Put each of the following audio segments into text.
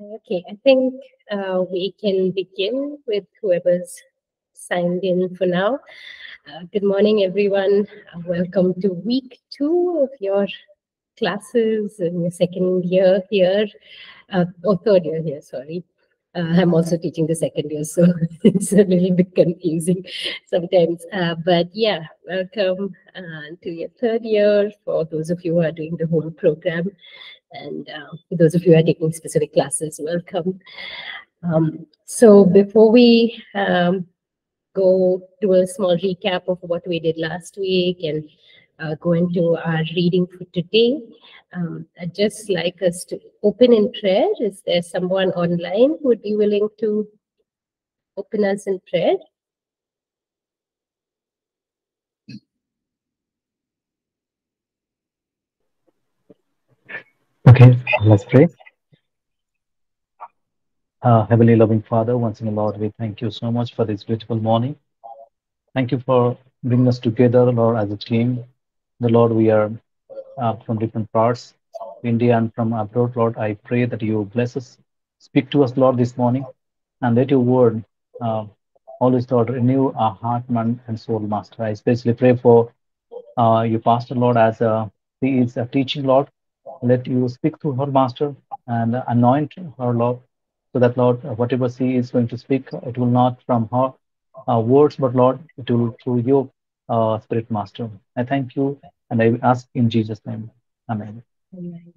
Okay, I think uh, we can begin with whoever's signed in for now. Uh, good morning, everyone. Uh, welcome to week two of your classes in your second year here, uh, or third year here, sorry. Uh, I'm also teaching the second year, so it's a little bit confusing sometimes. Uh, but yeah, welcome to your third year for those of you who are doing the whole program. And uh, for those of you who are taking specific classes, welcome. Um, so before we um, go do a small recap of what we did last week and uh, go into our reading for today, um, I'd just like us to open in prayer. Is there someone online who would be willing to open us in prayer? Okay, let's pray. Uh, Heavenly loving Father, once again, Lord, we thank you so much for this beautiful morning. Thank you for bringing us together, Lord, as a team. The Lord, we are uh, from different parts, India and from abroad, Lord. I pray that you bless us, speak to us, Lord, this morning, and let your word, uh, always, Lord, renew our heart, mind, and soul, Master. I especially pray for uh, you, Pastor, Lord, as uh, he is a teaching, Lord. Let you speak to her, Master, and anoint her, Lord, so that, Lord, whatever she is going to speak, it will not from her uh, words, but, Lord, it will through your uh, Spirit, Master. I thank you, and I ask in Jesus' name. Amen. Amen.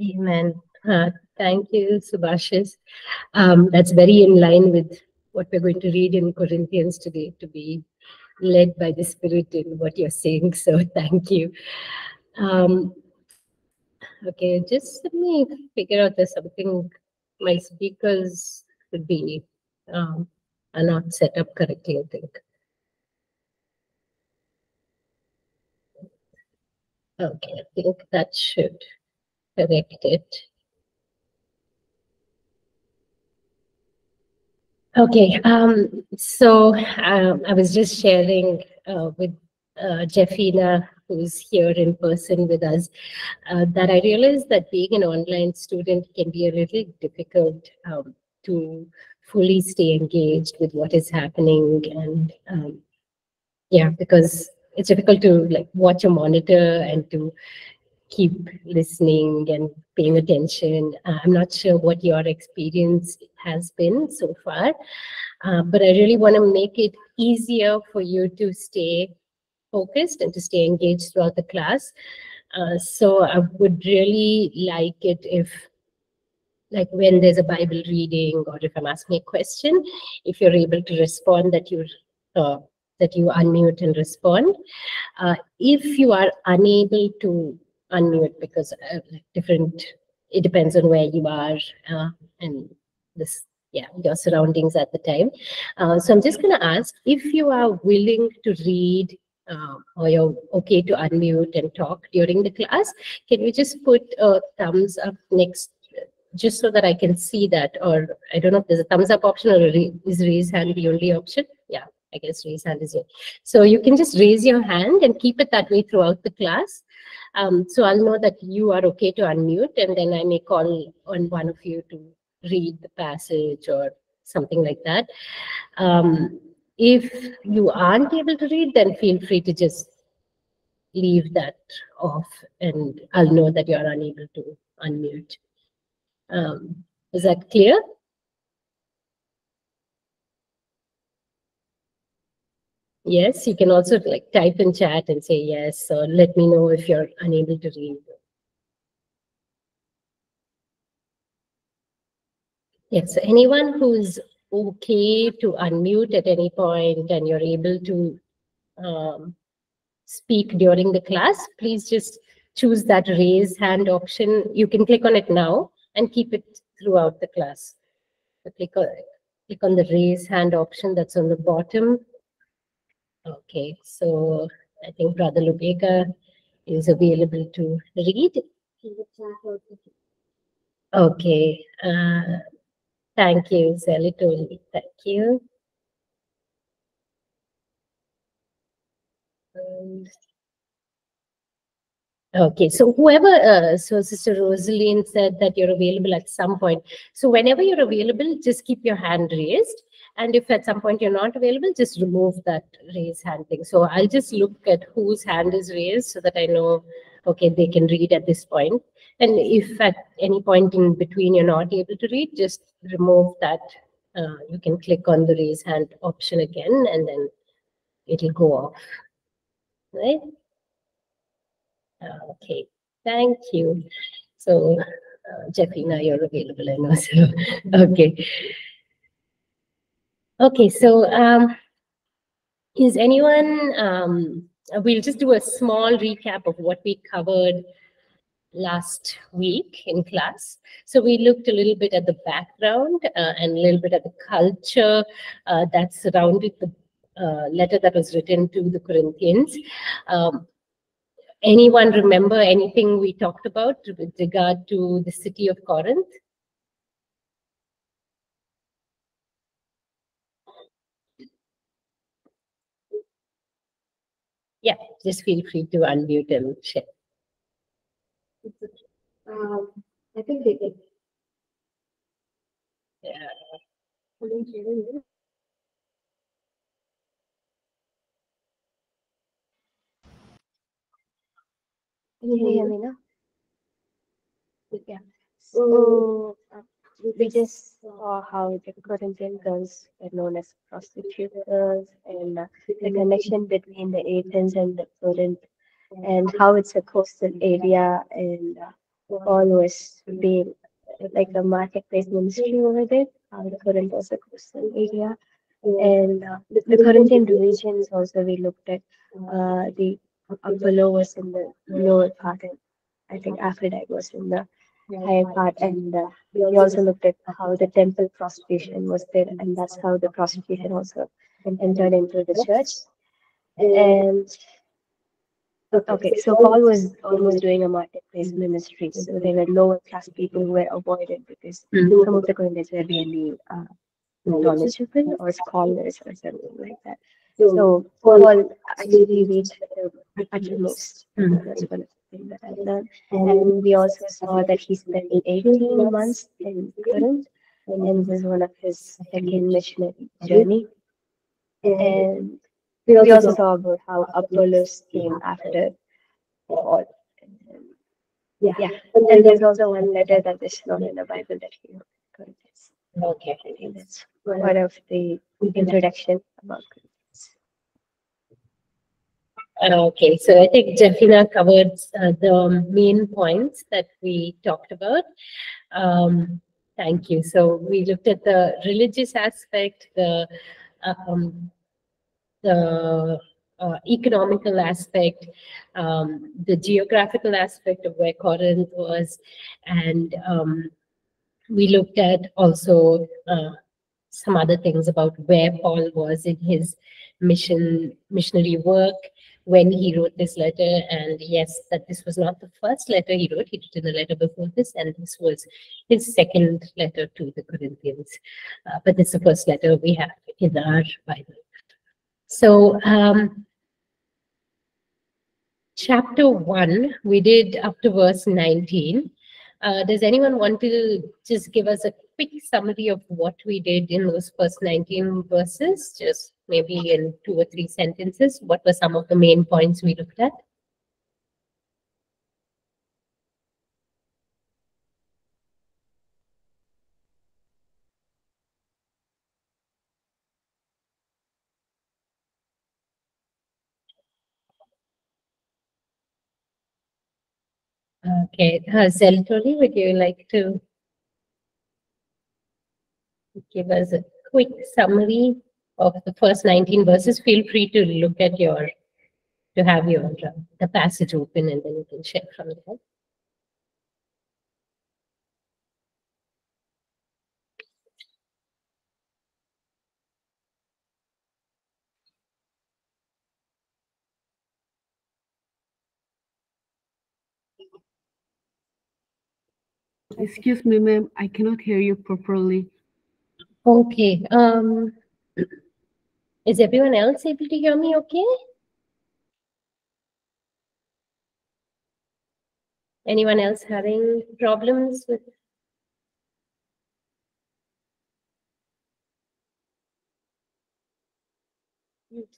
Amen. Uh, thank you, Subhashis. Um, that's very in line with what we're going to read in Corinthians today, to be led by the Spirit in what you're saying. So thank you. Um, okay, just let me figure out there's something my speakers could be um, are not set up correctly, I think. Okay, I think that should correct it. Okay, um, so um, I was just sharing uh, with uh, Jeffina, who's here in person with us, uh, that I realized that being an online student can be a little difficult um, to fully stay engaged with what is happening. And um, yeah, because it's difficult to like watch a monitor and to keep listening and paying attention. Uh, I'm not sure what your experience has been so far, uh, but I really want to make it easier for you to stay focused and to stay engaged throughout the class. Uh, so I would really like it if like when there's a Bible reading or if I'm asking a question, if you're able to respond that you uh, that you unmute and respond. Uh, if you are unable to unmute because uh, different, it depends on where you are uh, and this yeah your surroundings at the time. Uh, so I'm just going to ask if you are willing to read uh, or you're okay to unmute and talk during the class, can you just put a thumbs up next, just so that I can see that, or I don't know if there's a thumbs up option or is raise hand the only option? Yeah, I guess raise hand is it. So you can just raise your hand and keep it that way throughout the class. Um, so I'll know that you are okay to unmute and then I may call on one of you to read the passage or something like that. Um, if you aren't able to read, then feel free to just leave that off and I'll know that you're unable to unmute. Um, is that clear? Yes, you can also like type in chat and say yes, or let me know if you're unable to read. Yes, so anyone who's okay to unmute at any point and you're able to um, speak during the class, please just choose that raise hand option. You can click on it now and keep it throughout the class. So click on, click on the raise hand option that's on the bottom. Okay, so I think Brother Lubega is available to read. Okay. Uh, Thank you, Zelitoli. Thank you. Um, Okay, so whoever, uh, so Sister Rosaline said that you're available at some point. So whenever you're available, just keep your hand raised. And if at some point you're not available, just remove that raise hand thing. So I'll just look at whose hand is raised so that I know, okay, they can read at this point. And if at any point in between you're not able to read, just remove that. Uh, you can click on the raise hand option again and then it'll go off, right? Okay, thank you. So, uh, Jeffina, you're available, I know. So, okay. Okay, so um, is anyone, um, we'll just do a small recap of what we covered last week in class. So we looked a little bit at the background uh, and a little bit at the culture uh, that surrounded the uh, letter that was written to the Corinthians. Um, anyone remember anything we talked about with regard to the city of Corinth? Yeah, just feel free to unmute and share. Um, I think they did. Yeah. I you. Can you hear me now? Yeah. So uh, we just saw how the Corinthian girls were known as prostitutes and uh, the connection between the Athens and the Corinth and how it's a coastal area and Paul being like a marketplace ministry over there. How the Corinth was a coastal area. And uh, the, Corinthian regions also we looked at uh, the Apollo was in the lower part and I think Aphrodite was in the higher part and uh, we also looked at how the temple prostitution was there and that's how the prostitution also entered into the church and okay so paul was almost doing a marketplace mm-hmm. ministry so mm-hmm. there were lower class people who were avoided because Mhm. some of the Corinthians were really uh, mm-hmm. knowledgeable or scholars or something like that. So paul actually reached the uttermost Mhm. that's one of the things that i learned. And we also saw that he spent 18 months in Corinth, and was one of his second missionary journey. And we also saw about how Apollos came after all. And, Yeah, and there's also one letter that is not in the Bible that he wrote. Corinthians. Okay. I think that's part of the introduction about Corinthians. Okay, so I think Jeffina covered uh, the main points that we talked about. Um, thank you. So we looked at the religious aspect, the um, the uh, economical aspect, um, the geographical aspect of where Corinth was, and um, we looked at also uh, some other things about where Paul was in his mission missionary work when he wrote this letter. And yes that this was not the first letter he wrote. He wrote a letter before this and this was his second letter to the corinthians. Uh, but this is the first letter we have in our bible so um chapter 1 we did up to verse 19 uh, does anyone want to just give us a quick summary of what we did in those first 19 verses? Just maybe in two or three sentences what were some of the main points we looked at okay uh, Zeltori, would you like to give us a quick summary of the first 19 verses? Feel free to look at your to have your the passage open and then you can share from there Excuse me, ma'am, I cannot hear you properly. Okay, um, is everyone else able to hear me okay? Anyone else having problems with?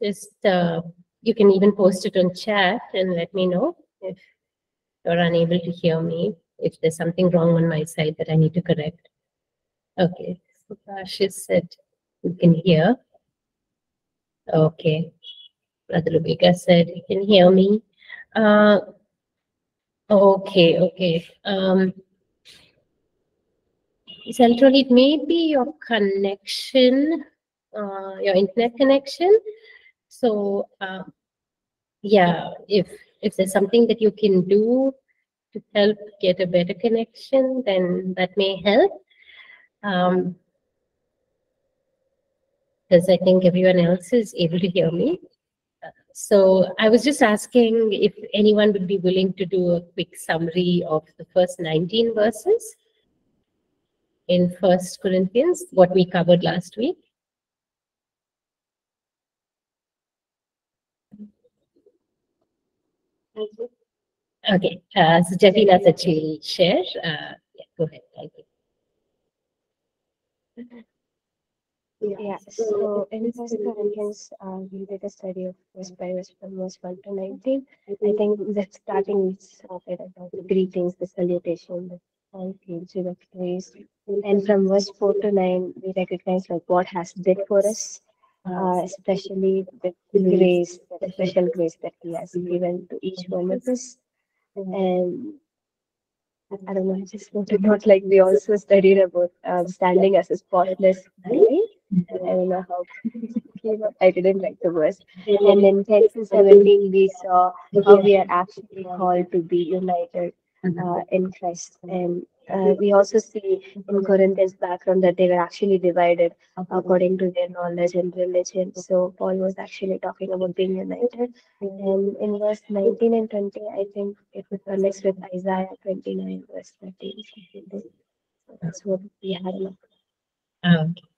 Just, uh, you can even post it on chat and let me know if you're unable to hear me, if there's something wrong on my side that I need to correct. Okay, so Ashish said you can hear. Okay. Brother Lubega said you can hear me. Uh, okay, okay. Um, Central, it may be your connection, uh, your internet connection. So, uh, yeah, if if there's something that you can do to help get a better connection, then that may help. Um, because I think everyone else is able to hear me. So I was just asking if anyone would be willing to do a quick summary of the first 19 verses in First Corinthians, what we covered last week. Okay, uh, so Jeffina said she'll share. Uh, yeah, go ahead. Thank you. Yeah, so in First Corinthians, uh, we did a study of verse by verse from verse one to nineteen. I think that starting we started about the greetings, the salutation, the all gives you the praise. And from verse four to nine, we recognize like what has did for us, uh, especially the grace, the special grace that he has given to each one of us. And I don't know, I just want to note like we also studied about um, standing as a spotless bride. I don't know how came up. I didn't like the verse. And then 10 to 17, we saw how we are actually called to be united uh, in Christ. And uh, we also see in Corinthians background that they were actually divided according to their knowledge and religion. So Paul was actually talking about being united. And in verse 19 and 20, I think it connects with Isaiah 29, verse 13. So that's what we had. Okay.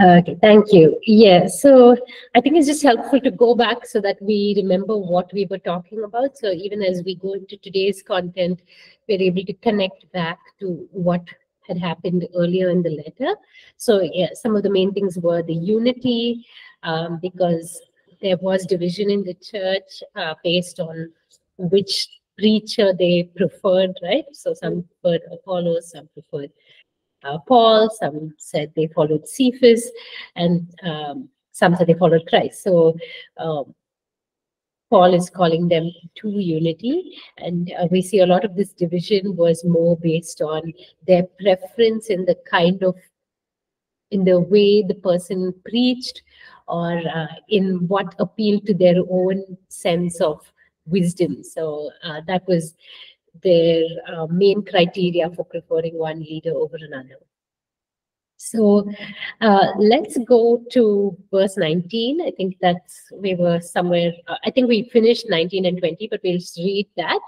Okay, thank you. Yeah, so I think it's just helpful to go back so that we remember what we were talking about. So even as we go into today's content, we're able to connect back to what had happened earlier in the letter. So yeah, some of the main things were the unity, um, because there was division in the church uh, based on which preacher they preferred, right? So some preferred Apollos, some preferred uh, Paul, some said they followed Cephas, and um, some said they followed Christ. So um, Paul is calling them to unity, and uh, we see a lot of this division was more based on their preference in the kind of in the way the person preached or uh, in what appealed to their own sense of wisdom. So uh, that was their uh, main criteria for preferring one leader over another. So uh, let's go to verse 19. I think that's, we were somewhere, uh, I think we finished 19 and 20, but we'll read that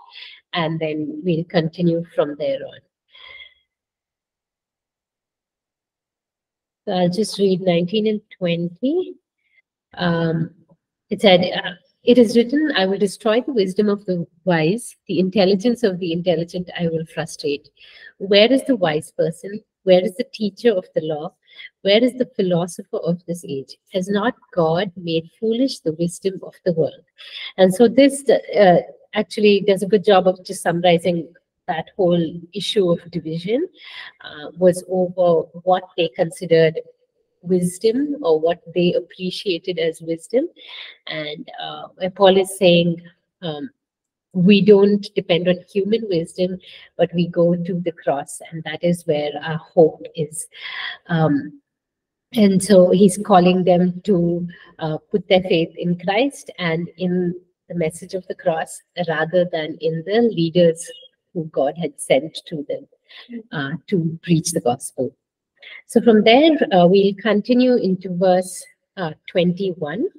and then we'll continue from there on. So I'll just read 19 and 20. Um, it said, uh, it is written, I will destroy the wisdom of the wise, the intelligence of the intelligent I will frustrate. Where is the wise person? Where is the teacher of the law? Where is the philosopher of this age? Has not God made foolish the wisdom of the world? And so this uh, actually does a good job of just summarizing that whole issue of division uh, was over what they considered wisdom or what they appreciated as wisdom. And uh, Paul is saying, um, we don't depend on human wisdom, but we go to the cross, and that is where our hope is. Um, and so he's calling them to uh, put their faith in Christ and in the message of the cross rather than in the leaders who God had sent to them uh, to preach the gospel. So from there, uh, we'll continue into verse uh, 21. It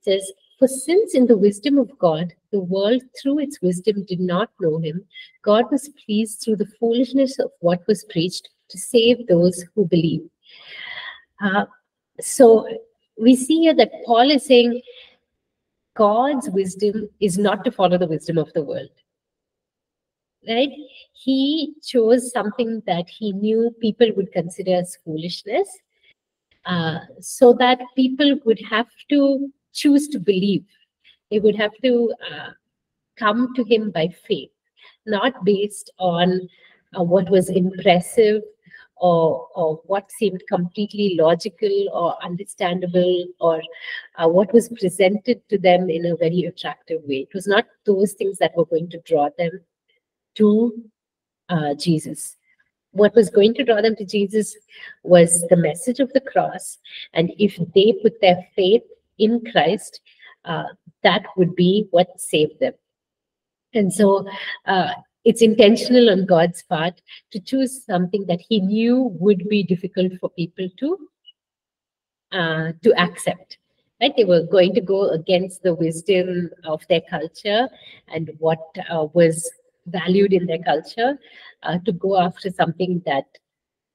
says, For since in the wisdom of God, the world through its wisdom did not know him, God was pleased through the foolishness of what was preached to save those who believe. Uh, so we see here that Paul is saying God's wisdom is not to follow the wisdom of the world. Right? He chose something that he knew people would consider as foolishness, uh, so that people would have to choose to believe. They would have to uh, come to him by faith, not based on uh, what was impressive or, or what seemed completely logical or understandable or uh, what was presented to them in a very attractive way. It was not those things that were going to draw them to uh, Jesus. What was going to draw them to Jesus was the message of the cross. And if they put their faith in Christ, uh, that would be what saved them. And so uh, it's intentional on God's part to choose something that He knew would be difficult for people to uh, to accept. Right? They were going to go against the wisdom of their culture and what uh, was valued in their culture uh, to go after something that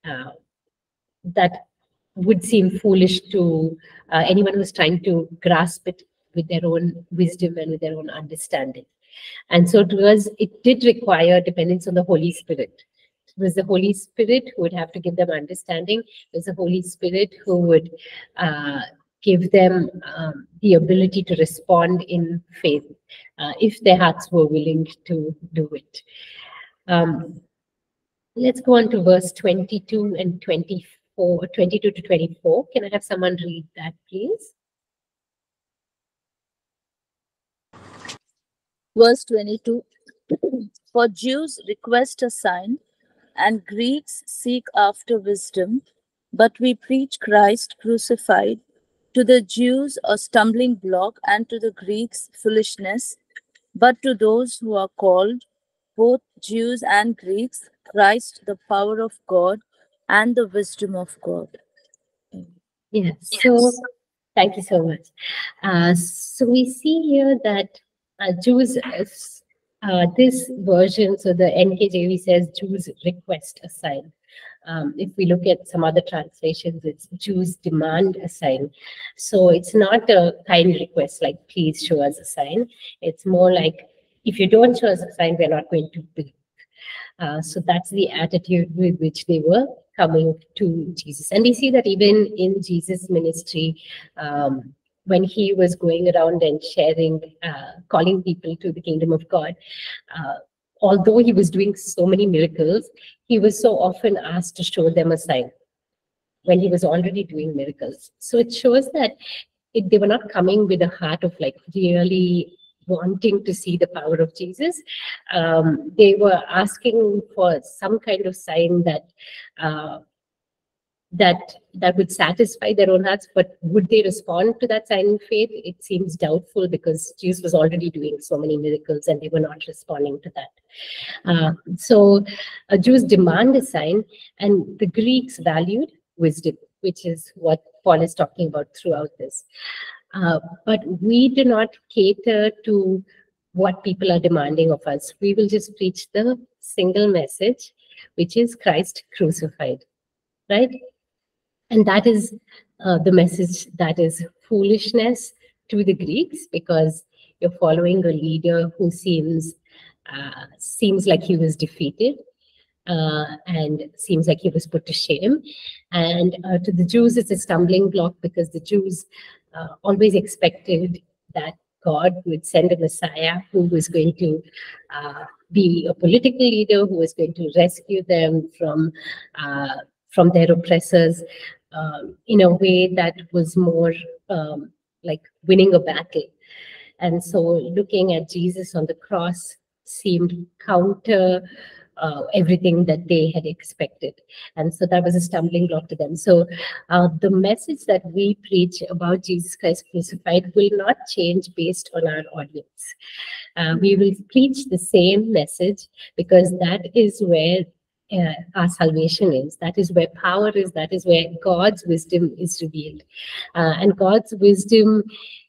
uh, that would seem foolish to uh, anyone who's trying to grasp it with their own wisdom and with their own understanding. And so it was, it did require dependence on the Holy Spirit. It was the Holy Spirit who would have to give them understanding. It was the Holy Spirit who would uh, give them um, the ability to respond in faith uh, if their hearts were willing to do it. Um, let's go on to verse 22 and 24, 22 to 24. Can I have someone read that, please? Verse 22 For Jews request a sign, and Greeks seek after wisdom, but we preach Christ crucified. To the Jews, a stumbling block, and to the Greeks, foolishness. But to those who are called, both Jews and Greeks, Christ, the power of God and the wisdom of God. Yes. So thank you so much. Uh, so we see here that uh, Jews, uh, this version, so the NKJV says Jews request a sign. Um, if we look at some other translations, it's Jews demand a sign. So it's not a kind request like, please show us a sign. It's more like, if you don't show us a sign, we're not going to believe. Uh, so that's the attitude with which they were coming to Jesus. And we see that even in Jesus' ministry, um, when he was going around and sharing, uh, calling people to the kingdom of God, uh, although he was doing so many miracles, he was so often asked to show them a sign when he was already doing miracles. So it shows that it, they were not coming with a heart of like really wanting to see the power of Jesus. Um, they were asking for some kind of sign that uh, that that would satisfy their own hearts but would they respond to that sign in faith? It seems doubtful because jesus was already doing so many miracles and they were not responding to that. Uh, so uh, jews demand a sign and the greeks valued wisdom which is what paul is talking about throughout this. Uh, but we do not cater to what people are demanding of us. We will just preach the single message which is christ crucified right and that is uh, the message that is foolishness to the Greeks because you're following a leader who seems uh, seems like he was defeated uh, and seems like he was put to shame. And uh, to the Jews, it's a stumbling block because the Jews uh, always expected that God would send a Messiah who was going to uh, be a political leader, who was going to rescue them from from their oppressors um, in a way that was more um, like winning a battle. And so looking at Jesus on the cross seemed counter uh, everything that they had expected. And so that was a stumbling block to them. So uh, the message that we preach about Jesus Christ crucified will not change based on our audience. Uh, we will preach the same message because that is where uh, our salvation is. That is where power is. That is where God's wisdom is revealed. Uh, and God's wisdom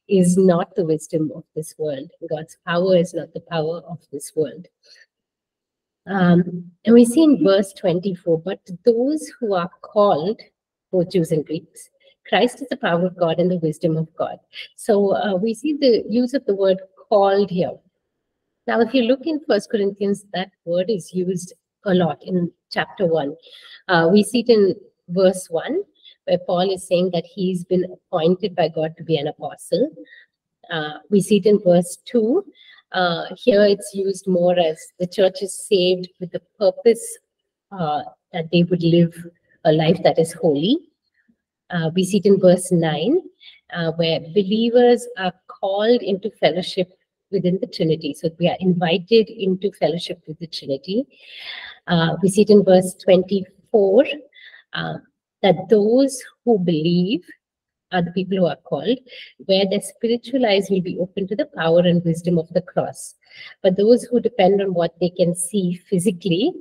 is not the wisdom of this world. God's power is not the power of this world. Um, and we see in verse 24, but those who are called, both Jews and Greeks, Christ is the power of God and the wisdom of God. So uh, we see the use of the word called here. Now, if you look in First Corinthians, that word is used a lot in chapter one. Uh, we see it in verse one, where Paul is saying that he's been appointed by God to be an apostle. Uh, we see it in verse two. Uh, here it's used more as the church is saved with the purpose uh, that they would live a life that is holy. Uh, we see it in verse 9, uh, where believers are called into fellowship within the Trinity. So we are invited into fellowship with the Trinity. Uh, we see it in verse 24 uh, that those who believe are the people who are called, where their spiritual eyes will be open to the power and wisdom of the cross. But those who depend on what they can see physically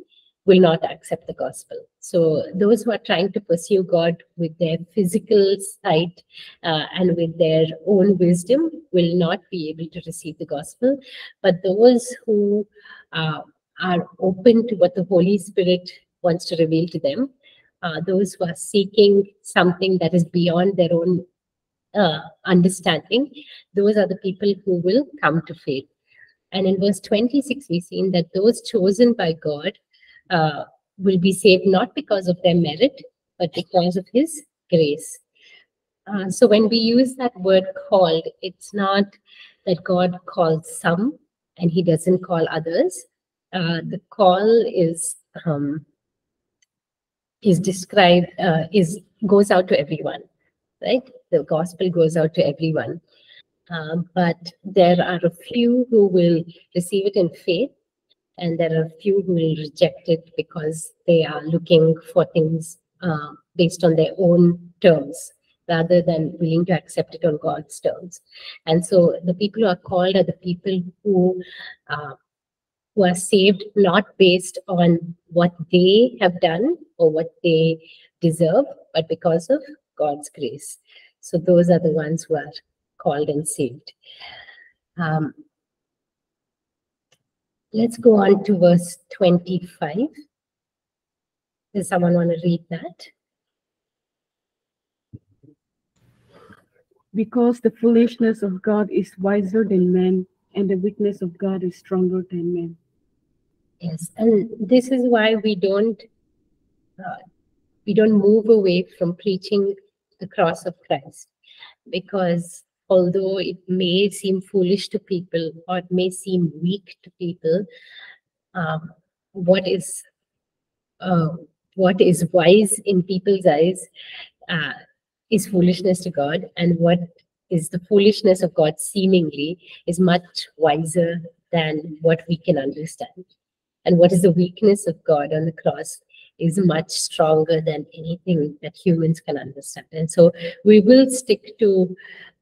will not accept the gospel. So those who are trying to pursue God with their physical sight uh, and with their own wisdom will not be able to receive the gospel. But those who uh, are open to what the Holy Spirit wants to reveal to them, uh, those who are seeking something that is beyond their own uh, understanding, those are the people who will come to faith. And in verse 26, we've seen that those chosen by God uh, will be saved not because of their merit, but because of his grace. Uh, so when we use that word called, it's not that God calls some and he doesn't call others. Uh, the call is um, is described uh, is goes out to everyone, right? The gospel goes out to everyone. Um, but there are a few who will receive it in faith and there are a few who will reject it because they are looking for things uh, based on their own terms rather than willing to accept it on God's terms. And so the people who are called are the people who uh, who are saved not based on what they have done or what they deserve, but because of God's grace. So those are the ones who are called and saved. Um, Let's go on to verse 25. Does someone want to read that? Because the foolishness of God is wiser than men, and the weakness of God is stronger than men. Yes, and this is why we don't uh, we don't move away from preaching the cross of Christ, because although it may seem foolish to people or it may seem weak to people, um, what is uh, what is wise in people's eyes uh, is foolishness to God, and what is the foolishness of God seemingly is much wiser than what we can understand. And what is the weakness of God on the cross is much stronger than anything that humans can understand. And so we will stick to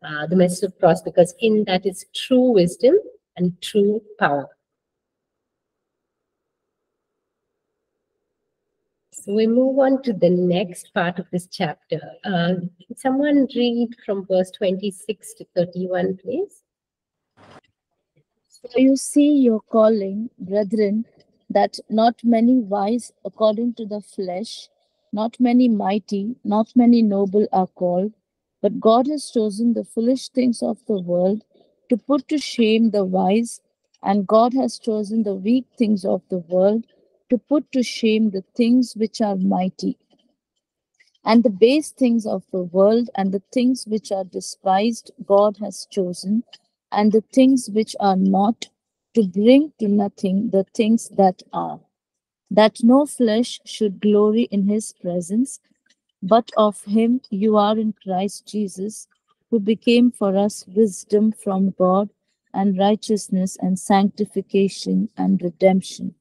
uh, the message of cross because in that is true wisdom and true power. So we move on to the next part of this chapter. Uh, can someone read from verse 26 to 31, please? So you see your calling, brethren, that not many wise according to the flesh, not many mighty, not many noble are called, but God has chosen the foolish things of the world to put to shame the wise, and God has chosen the weak things of the world to put to shame the things which are mighty. And the base things of the world and the things which are despised, God has chosen, and the things which are not, to bring to nothing the things that are, that no flesh should glory in his presence, but of him you are in Christ Jesus, who became for us wisdom from God and righteousness and sanctification and redemption.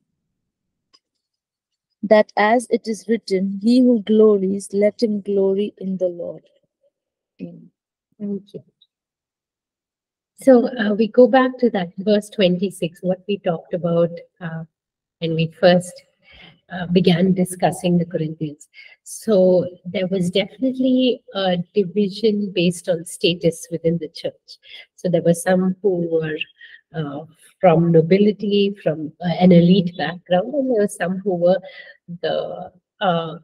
That as it is written, he who glories, let him glory in the Lord. Amen. Thank you. So uh, we go back to that verse 26, what we talked about uh, when we first uh, began discussing the Corinthians. So there was definitely a division based on status within the church. So there were some who were uh, from nobility, from uh, an elite background, and there were some who were the uh,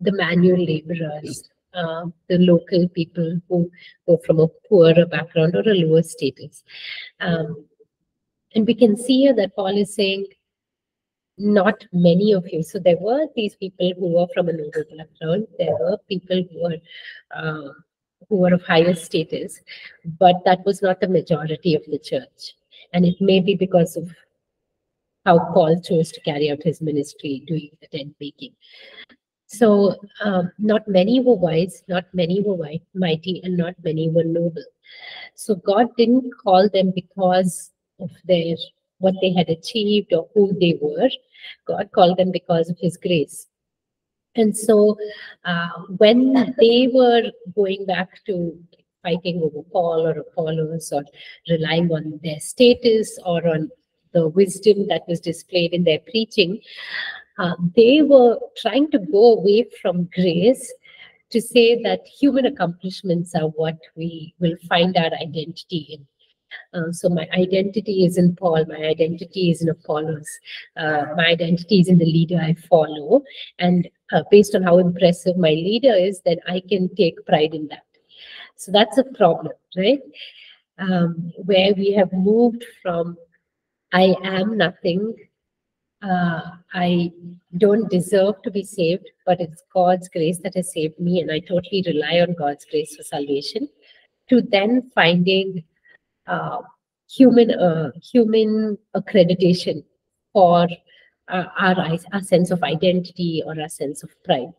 the manual laborers, uh, the local people who were from a poorer background or a lower status. Um, and we can see here that Paul is saying, not many of you. So there were these people who were from a noble background. There were people who were uh, who were of higher status, but that was not the majority of the church. And it may be because of how Paul chose to carry out his ministry doing the tent making. So um, not many were wise, not many were mighty, and not many were noble. So God didn't call them because of their what they had achieved or who they were. God called them because of His grace. And so uh, when they were going back to fighting over Paul or Apollos or relying on their status or on the wisdom that was displayed in their preaching, uh, they were trying to go away from grace to say that human accomplishments are what we will find our identity in. Uh, so my identity is in Paul, my identity is in Apollos, uh, my identity is in the leader I follow. And uh, based on how impressive my leader is, then I can take pride in that. So that's a problem, right? Um, where we have moved from I am nothing uh, I don't deserve to be saved, but it's God's grace that has saved me, and I totally rely on God's grace for salvation. To then finding uh, human uh, human accreditation for uh, our, our sense of identity or our sense of pride.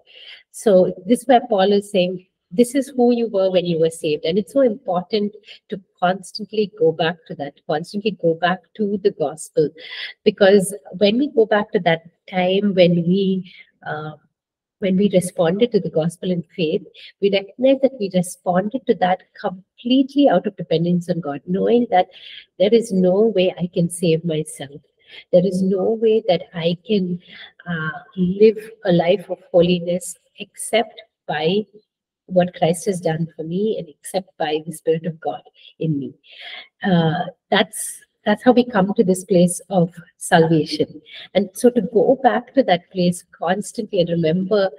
So this is where Paul is saying this is who you were when you were saved. And it's so important to constantly go back to that, constantly go back to the gospel. Because when we go back to that time when we uh, when we responded to the gospel in faith, we recognize that we responded to that completely out of dependence on God, knowing that there is no way I can save myself. There is no way that I can uh, live a life of holiness except by what Christ has done for me and accept by the Spirit of God in me. Uh, that's that's how we come to this place of salvation. And so to go back to that place constantly and remember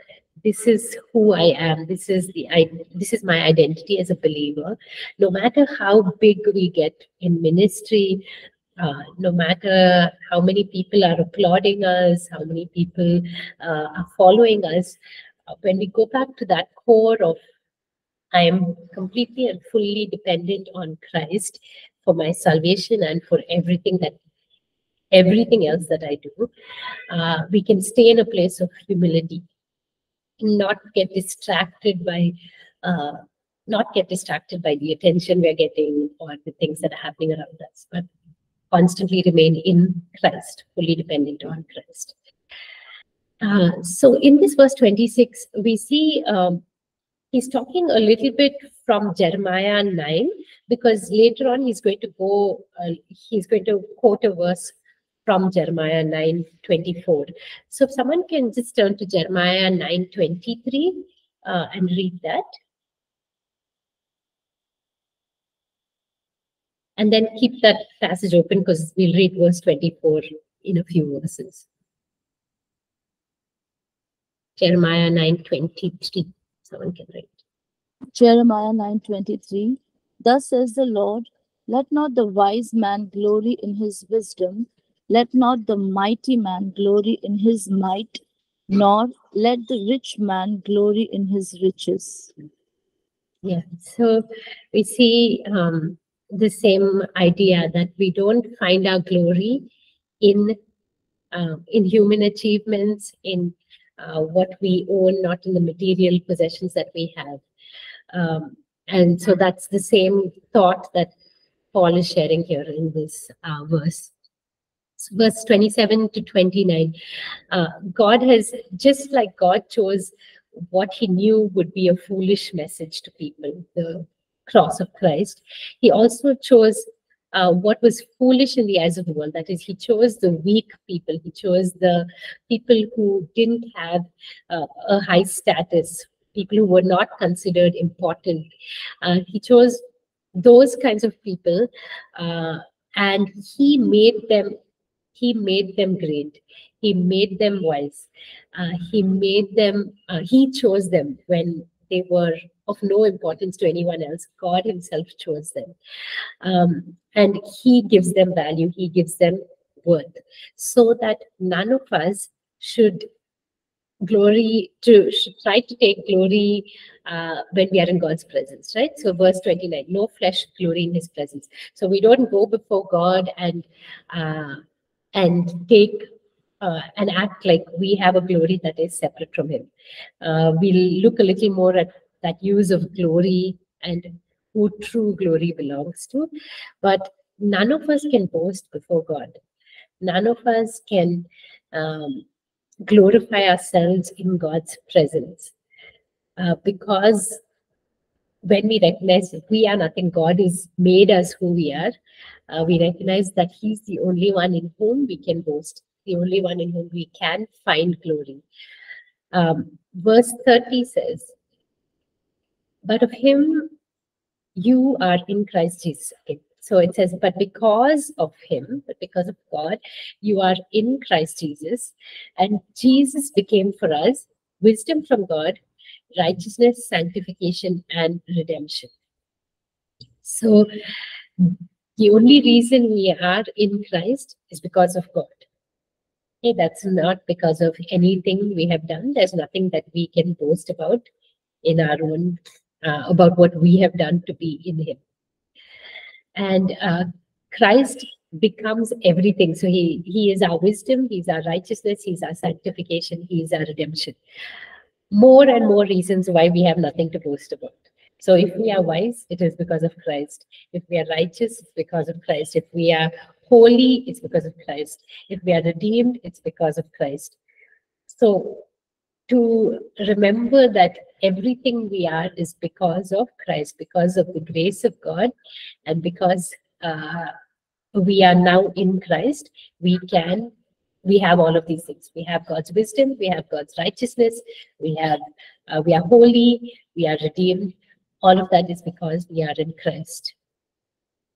this is who I am. This is the I, this is my identity as a believer. No matter how big we get in ministry, uh, no matter how many people are applauding us, how many people uh, are following us, when we go back to that core of I am completely and fully dependent on Christ for my salvation and for everything that everything else that I do, uh, we can stay in a place of humility, not get distracted by uh, not get distracted by the attention we're getting or the things that are happening around us, but constantly remain in Christ, fully dependent on Christ. Uh, so in this verse 26, we see um, he's talking a little bit from Jeremiah 9, because later on he's going to go, uh, he's going to quote a verse from Jeremiah 9 24. So if someone can just turn to Jeremiah 9 23 uh, and read that. And then keep that passage open because we'll read verse 24 in a few verses. Jeremiah 9:23. Someone can read. Jeremiah 9:23. Thus says the Lord, let not the wise man glory in his wisdom, let not the mighty man glory in his might, nor let the rich man glory in his riches. Yeah, so we see um, the same idea that we don't find our glory in uh, in human achievements, in uh, what we own, not in the material possessions that we have. Um, and so that's the same thought that Paul is sharing here in this uh, verse. So verse 27 to 29. Uh, God has, just like God chose what he knew would be a foolish message to people, the cross of Christ, he also chose uh, what was foolish in the eyes of the world. That is, he chose the weak people. He chose the people who didn't have uh, a high status, people who were not considered important. Uh, he chose those kinds of people, uh, and he made them. He made them great. He made them wise. Uh, he made them. He chose them when they were of no importance to anyone else. God Himself chose them. Um, and He gives them value, He gives them worth, so that none of us should glory to should try to take glory uh, when we are in God's presence, right? So verse 29, no flesh glory in his presence. So we don't go before God and uh, and take uh, and act like we have a glory that is separate from him. Uh, we'll look a little more at that use of glory and who true glory belongs to. But none of us can boast before God. None of us can um, glorify ourselves in God's presence. Uh, because when we recognize that we are nothing, God has made us who we are, uh, we recognize that He's the only one in whom we can boast, the only one in whom we can find glory. Um, verse 30 says, But of Him you are in Christ Jesus. Okay. So it says, but because of him, but because of God, you are in Christ Jesus. And Jesus became for us wisdom from God, righteousness, sanctification, and redemption. So the only reason we are in Christ is because of God. Okay, that's not because of anything we have done. There's nothing that we can boast about in our own, uh, about what we have done to be in Him and uh, Christ becomes everything. So he he is our wisdom, he's our righteousness, he's our sanctification, he is our redemption. More and more reasons why we have nothing to boast about. So if we are wise, it is because of Christ. If we are righteous, it's because of Christ. If we are holy, it's because of Christ. If we are redeemed, it's because of Christ. So to remember that everything we are is because of Christ, because of the grace of God, and because uh, we are now in Christ, we can, we have all of these things. We have God's wisdom, we have God's righteousness, we have, uh, we are holy, we are redeemed. All of that is because we are in Christ.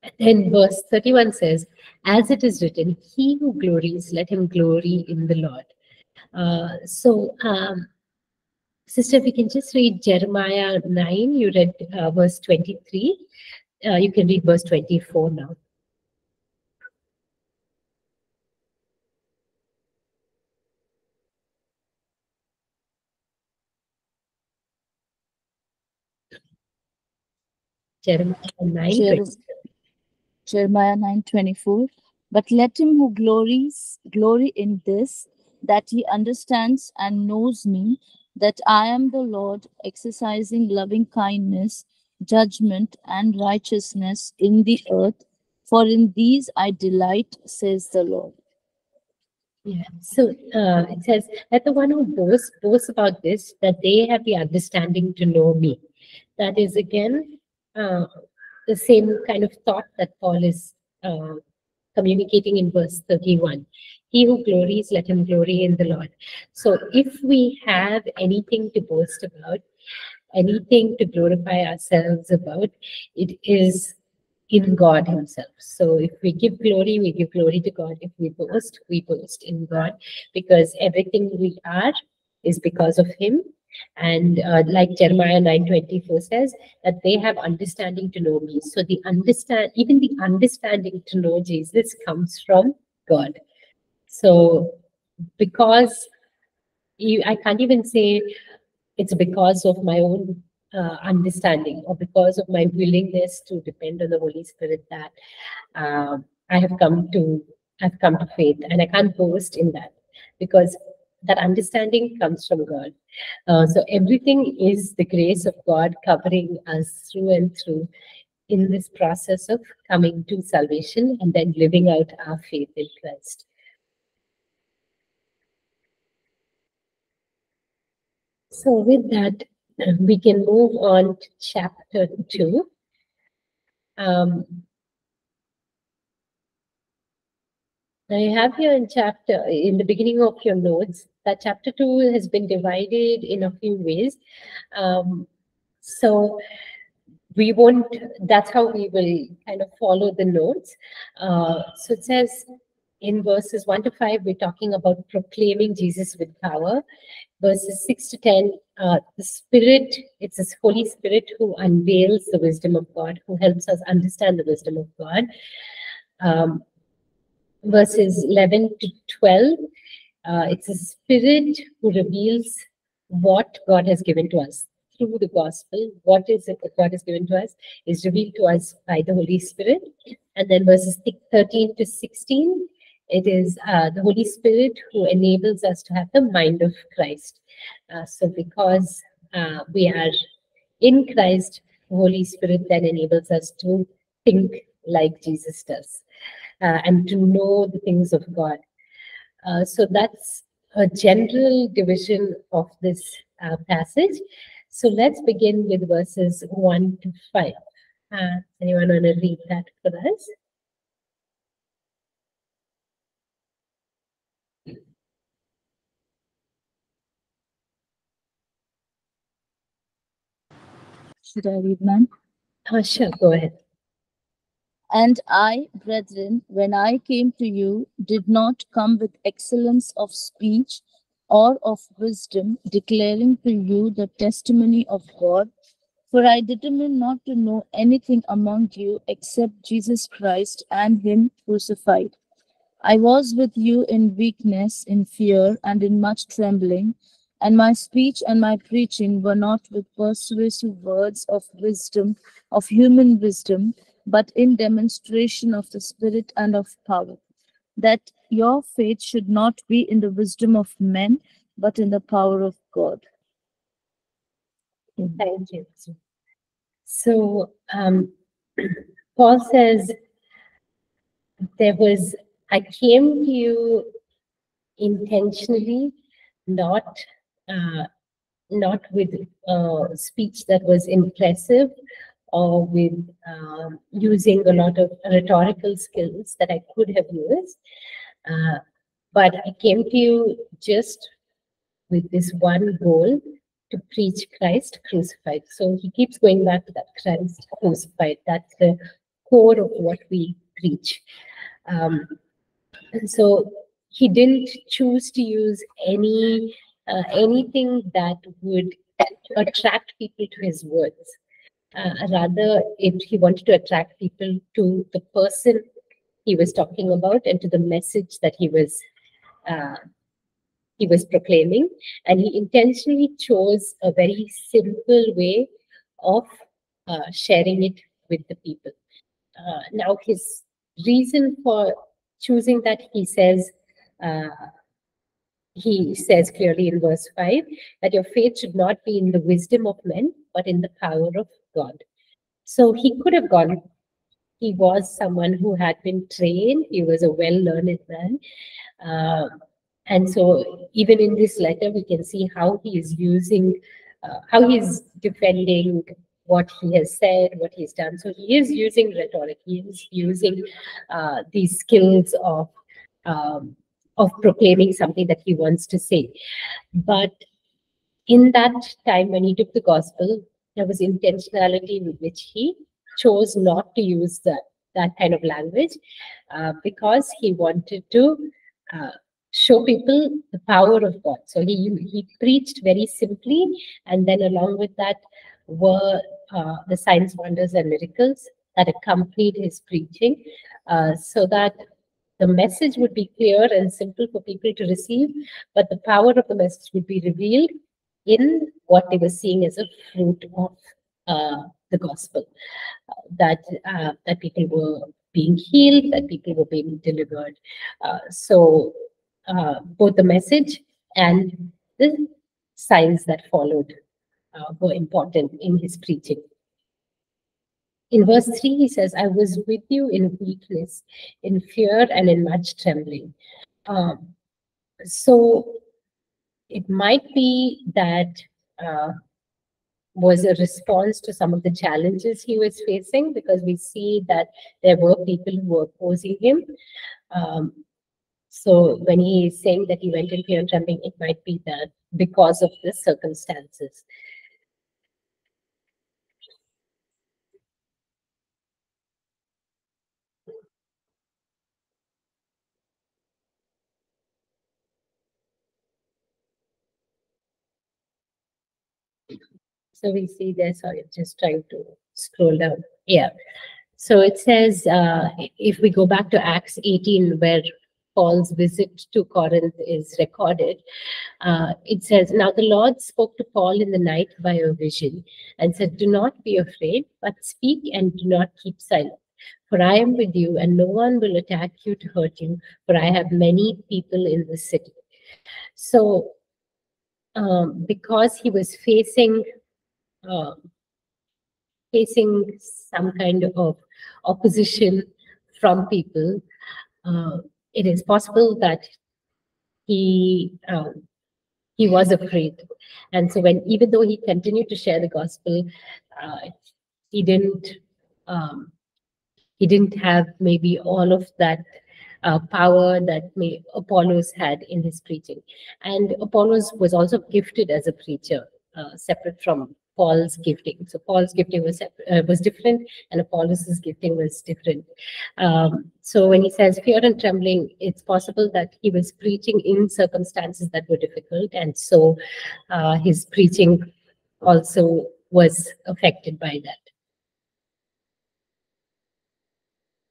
And then verse 31 says, As it is written, He who glories, let him glory in the Lord. Uh, so, um, sister, if you can just read Jeremiah 9, you read uh, verse 23. Uh, you can read verse 24 now. Jeremiah 9, Jer- 20. Jeremiah 9:24 But let him who glories glory in this that he understands and knows me that I am the Lord exercising loving kindness judgment and righteousness in the earth for in these I delight says the Lord Yeah. So uh, it says that the one who boasts boasts about this, that they have the understanding to know me. That is again uh, the same kind of thought that Paul is uh, communicating in verse 31. He who glories, let him glory in the Lord. So if we have anything to boast about, anything to glorify ourselves about, it is in God Himself. So if we give glory, we give glory to God. If we boast, we boast in God because everything we are is because of Him. And uh, like Jeremiah 9:24 says, that they have understanding to know me. So the understand, even the understanding to know Jesus comes from God. So because you, I can't even say it's because of my own uh, understanding or because of my willingness to depend on the Holy Spirit that uh, I have come to I've come to faith, and I can't boast in that because that understanding comes from God. Uh, so everything is the grace of God covering us through and through in this process of coming to salvation and then living out our faith in Christ. So with that, we can move on to chapter two. Um, I have here in chapter, in the beginning of your notes, that chapter two has been divided in a few ways. Um, so we won't, that's how we will kind of follow the notes. Uh, so it says, in verses 1 to 5, we're talking about proclaiming Jesus with power. Verses 6 to 10, uh, the Spirit, it's His Holy Spirit who unveils the wisdom of God, who helps us understand the wisdom of God. Um, verses 11 to 12, uh, it's a Spirit who reveals what God has given to us through the gospel. What is it that God has given to us is revealed to us by the Holy Spirit. And then verses 13 to 16, it is uh, the Holy Spirit who enables us to have the mind of Christ. Uh, so, because uh, we are in Christ, the Holy Spirit then enables us to think like Jesus does uh, and to know the things of God. Uh, so, that's a general division of this uh, passage. So, let's begin with verses 1 to 5. anyone want to read that for us? Should I read, ma'am? Oh, sure, go ahead. And I, brethren, when I came to you, did not come with excellence of speech or of wisdom, declaring to you the testimony of God. For I determined not to know anything among you except Jesus Christ and Him crucified. I was with you in weakness, in fear, and in much trembling and my speech and my preaching were not with persuasive words of wisdom, of human wisdom, but in demonstration of the Spirit and of power, that your faith should not be in the wisdom of men, but in the power of God. Thank you. So um, Paul says, there was, I came to you intentionally, not uh, not with uh, speech that was impressive or with um, using a lot of rhetorical skills that I could have used. Uh, but I came to you just with this one goal to preach Christ crucified. So he keeps going back to that Christ crucified. That's the core of what we preach. Um, and so he didn't choose to use any uh, anything that would attract people to his words. Uh, rather, if he wanted to attract people to the person he was talking about and to the message that he was uh, he was proclaiming, and he intentionally chose a very simple way of uh, sharing it with the people. Uh, now, his reason for choosing that, he says, uh, he says clearly in verse 5 that your faith should not be in the wisdom of men, but in the power of God. So he could have gone. He was someone who had been trained, he was a well learned man. Uh, and so, even in this letter, we can see how he is using, uh, how he's defending what he has said, what he's done. So, he is using rhetoric, he is using uh, these skills of um, of proclaiming something that he wants to say. But in that time when he took the gospel, there was intentionality with which he chose not to use that, that kind of language uh, because he wanted to uh, show people the power of God. So he, he preached very simply, and then along with that were uh, the signs, wonders, and miracles that accompanied his preaching uh, so that the message would be clear and simple for people to receive, but the power of the message would be revealed in what they were seeing as a fruit of uh, the gospel. Uh, that uh, that people were being healed, that people were being delivered. Uh, so uh, both the message and the signs that followed were important in his preaching. In verse 3, he says, I was with you in weakness, in fear, and in much trembling. Um, so it might be that uh, was a response to some of the challenges he was facing because we see that there were people who were opposing him. Um, so when he is saying that he went in fear and trembling, it might be that because of the circumstances. So we see this, I'm just trying to scroll down. Yeah. So it says, uh, if we go back to Acts 18, where Paul's visit to Corinth is recorded, uh, it says, Now the Lord spoke to Paul in the night by a vision and said, Do not be afraid, but speak and do not keep silent. For I am with you, and no one will attack you to hurt you, for I have many people in the city. So, um, because he was facing uh, facing some kind of opposition from people, uh, it is possible that he um, he was afraid, and so when even though he continued to share the gospel, uh, he didn't um, he didn't have maybe all of that uh, power that may Apollos had in his preaching, and Apollos was also gifted as a preacher, uh, separate from Paul's gifting. So Paul's gifting was uh, was different, and Apollos' gifting was different. Um, so when he says fear and trembling, it's possible that he was preaching in circumstances that were difficult, and so uh, his preaching also was affected by that.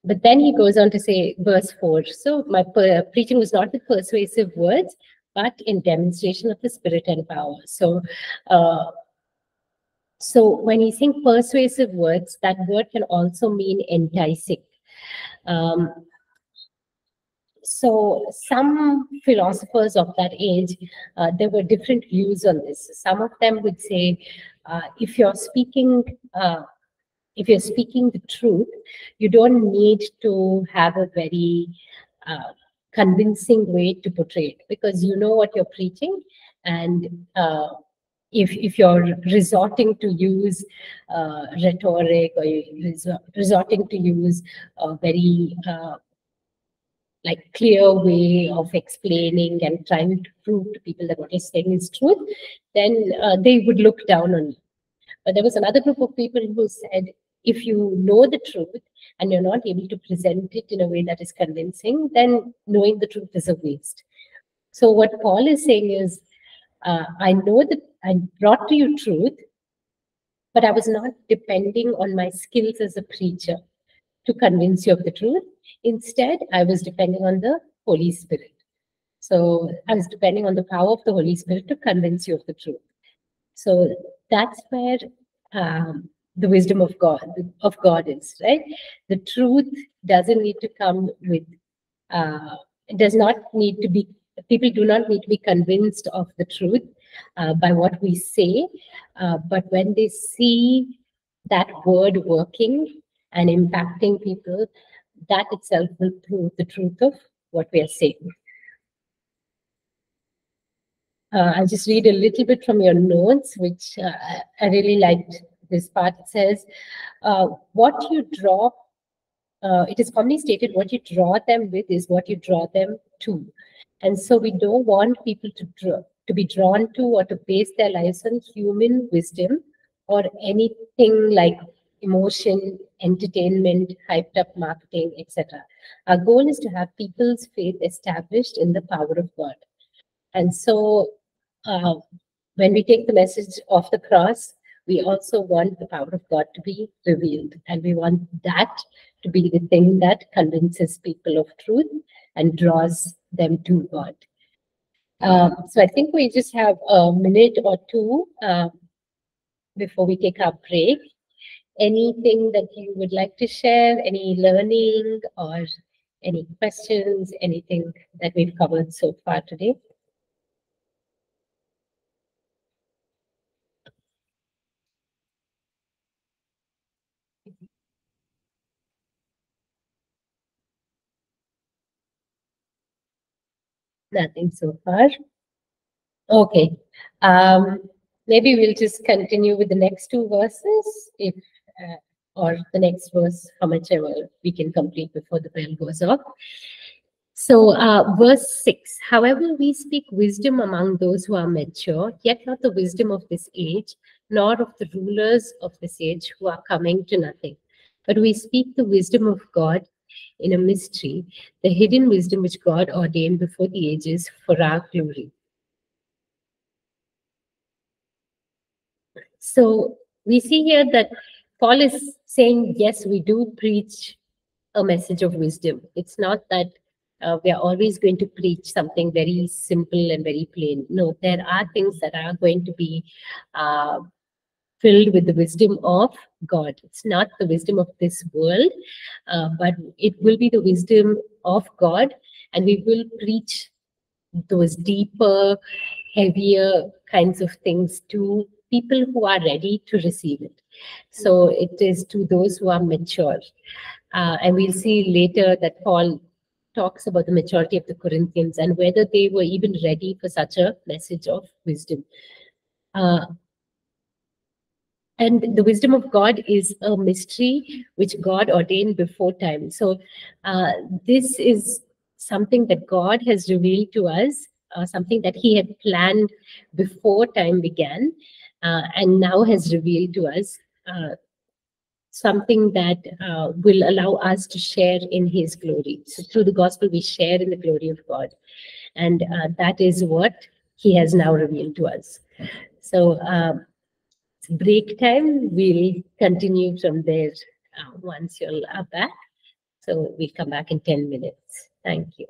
But then he goes on to say, verse 4 So my preaching was not with persuasive words, but in demonstration of the Spirit and power. So, uh, so when you think persuasive words, that word can also mean enticing. Um, so some philosophers of that age, uh, there were different views on this. Some of them would say, uh, if you're speaking, uh, if you're speaking the truth, you don't need to have a very uh, convincing way to portray it because you know what you're preaching and uh, if if you're resorting to use uh, rhetoric or you're resorting to use a very uh, like clear way of explaining and trying to prove to people that what you're saying is truth, then uh, they would look down on you. But there was another group of people who said, if you know the truth and you're not able to present it in a way that is convincing, then knowing the truth is a waste. So what Paul is saying is, uh, I know that I brought to you truth, but I was not depending on my skills as a preacher to convince you of the truth. Instead, I was depending on the Holy Spirit. So I was depending on the power of the Holy Spirit to convince you of the truth. So that's where um, the wisdom of God of God is right. The truth doesn't need to come with. Uh, does not need to be. People do not need to be convinced of the truth uh, by what we say, uh, but when they see that word working and impacting people, that itself will prove the truth of what we are saying. Uh, I'll just read a little bit from your notes, which uh, I really liked this part. It says, uh, what you draw, it is commonly stated, what you draw them with is what you draw them to. And so we don't want people to draw, to be drawn to or to base their lives on human wisdom or anything like emotion, entertainment, hyped up marketing, etc. Our goal is to have people's faith established in the power of God. And so uh, when we take the message of the cross, we also want the power of God to be revealed. And we want that to be the thing that convinces people of truth and draws them to God. Um, so I think we just have a minute or two uh, before we take our break anything that you would like to share, any learning or any questions, anything that we've covered so far today? Nothing so far. Okay. Um, maybe we'll just continue with the next two verses if uh, or the next verse, how much ever we can complete before the bell goes off. So, uh, verse 6 However, we speak wisdom among those who are mature, yet not the wisdom of this age, nor of the rulers of this age who are coming to nothing. But we speak the wisdom of God in a mystery, the hidden wisdom which God ordained before the ages for our glory. so we see here that Paul is saying, yes, we do preach a message of wisdom. It's not that uh, we are always going to preach something very simple and very plain. No, there are things that are going to be uh, filled with the wisdom of God. It's not the wisdom of this world, uh, but it will be the wisdom of God, and we will preach those deeper, heavier kinds of things to people who are ready to receive it. So it is to those who are mature. Uh, and we'll see later that Paul talks about the maturity of the Corinthians and whether they were even ready for such a message of wisdom. Uh, and the wisdom of God is a mystery which God ordained before time. So uh, this is something that God has revealed to us, uh, something that He had planned before time began, uh, and now has revealed to us uh, something that uh, will allow us to share in His glory. So through the gospel, we share in the glory of God, and uh, that is what He has now revealed to us. So break time. We'll continue from there uh, once you're back. So we'll come back in 10 minutes. Thank you.